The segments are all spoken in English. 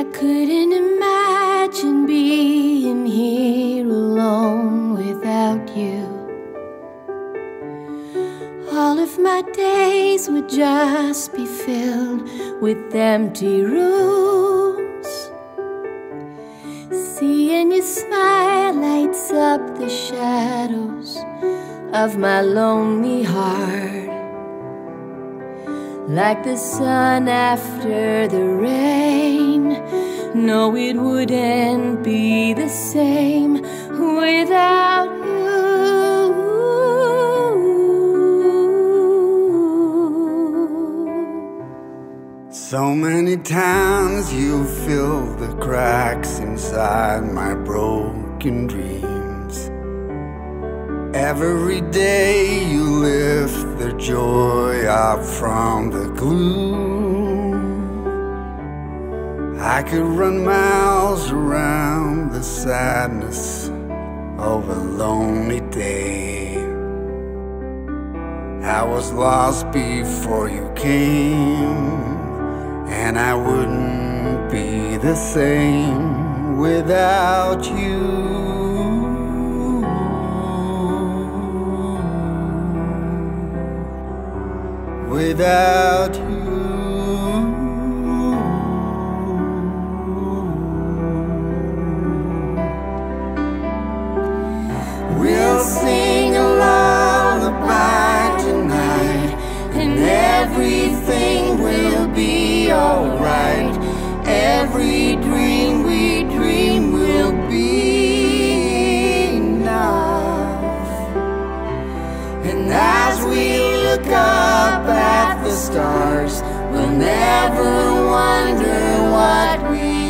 I couldn't imagine being here alone without you. All of my days would just be filled with empty rooms. Seeing you smile lights up the shadows of my lonely heart. Like the sun after the rain. No, it wouldn't be the same without you. So many times you fill the cracks inside my broken dreams. Every day you lift the joy up from the gloom. I could run miles around the sadness of a lonely day. I was lost before you came, and I wouldn't be the same without you. Without you, sing a lullaby tonight, and everything will be alright. Every dream we dream will be enough. And as we look up at the stars, we'll never wonder what we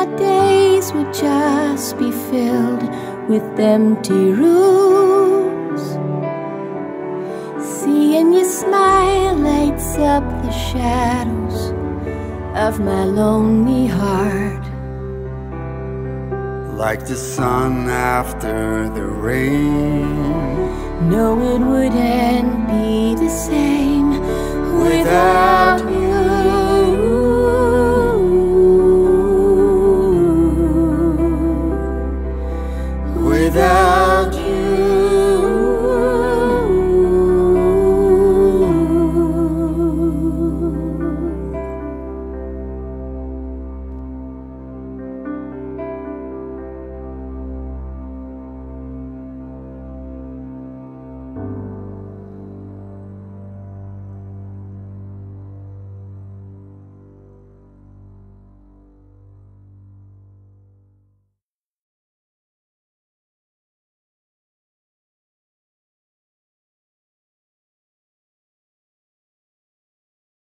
My days would just be filled with empty rooms. Seeing you smile lights up the shadows of my lonely heart. Like the sun after the rain. No, it wouldn't be the same.